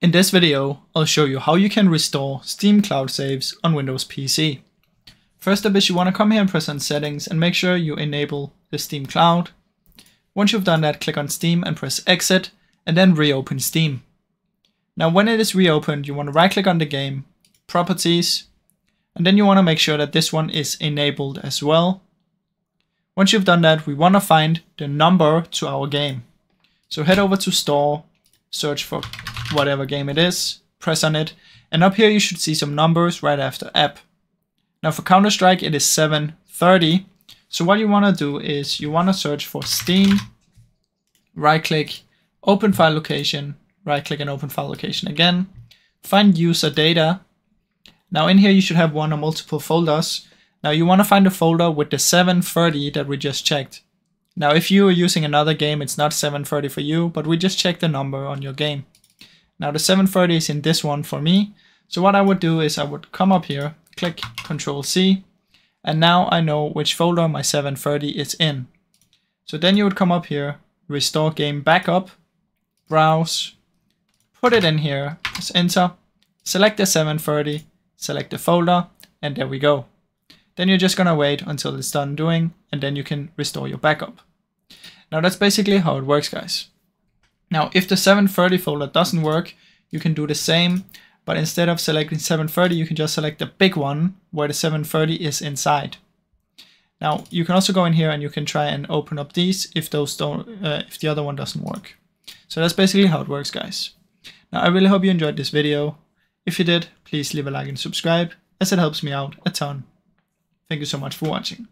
In this video, I'll show you how you can restore Steam Cloud saves on Windows PC. First up is you want to come here and press on settings and make sure you enable the Steam Cloud. Once you've done that, click on Steam and press exit and then reopen Steam. Now when it is reopened, you want to right click on the game, properties, and then you want to make sure that this one is enabled as well. Once you've done that, we want to find the number to our game. So head over to store, search for whatever game it is, press on it, and up here you should see some numbers right after app. Now for Counter-Strike it is 730, so what you want to do is you want to search for Steam, right click, open file location, right click and open file location again, find user data. Now in here you should have one or multiple folders. Now you want to find a folder with the 730 that we just checked. Now if you are using another game it's not 730 for you, but we just checked the number on your game. Now the 730 is in this one for me. So what I would do is I would come up here, click Control C, and now I know which folder my 730 is in. So then you would come up here, restore game backup, browse, put it in here, press enter, select the 730, select the folder, and there we go. Then you're just gonna wait until it's done doing, and then you can restore your backup. Now that's basically how it works, guys. Now, if the 730 folder doesn't work, you can do the same, but instead of selecting 730, you can just select the big one where the 730 is inside. Now, you can also go in here and you can try and open up these if those don't, uh, if the other one doesn't work. So that's basically how it works, guys. Now, I really hope you enjoyed this video. If you did, please leave a like and subscribe, as it helps me out a ton. Thank you so much for watching.